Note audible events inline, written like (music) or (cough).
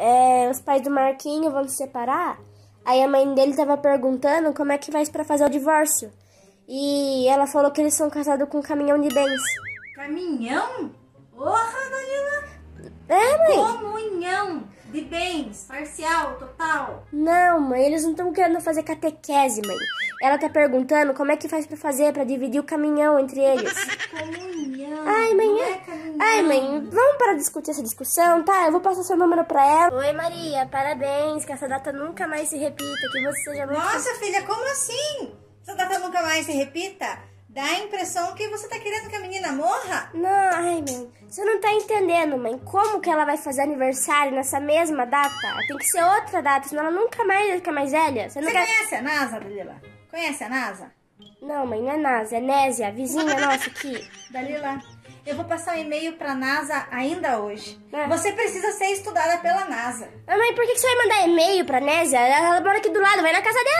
é, os pais do Marquinho vão se separar. Aí a mãe dele tava perguntando como é que faz pra fazer o divórcio. E ela falou que eles são casados com um caminhão de bens. Caminhão? Porra, Danila! É, mãe? Comunhão de bens, parcial, total. Não, mãe, eles não estão querendo fazer catequese, mãe. Ela tá perguntando como é que faz pra fazer, pra dividir o caminhão entre eles. Comunhão. Ai, mãe, é- é. Ai, mãe, vamos parar de discutir essa discussão, tá? Eu vou passar seu número pra ela. Oi, Maria, parabéns, que essa data nunca mais se repita, que você seja muito... Nossa, filha, como assim? Essa data nunca mais se repita? Dá a impressão que você tá querendo que a menina morra? Não, ai, mãe, você não tá entendendo, mãe. Como que ela vai fazer aniversário nessa mesma data? Tem que ser outra data, senão ela nunca mais vai ficar mais velha. Você não Você quer... conhece a NASA, Dalila? Conhece a NASA? Não, mãe, não é Nasa, é Nésia, a vizinha (laughs) nossa aqui. Dalila, eu vou passar um e-mail pra NASA ainda hoje. É. Você precisa ser estudada pela NASA. Ah, mãe, por que você vai mandar e-mail pra Nésia? Ela mora aqui do lado, vai na casa dela.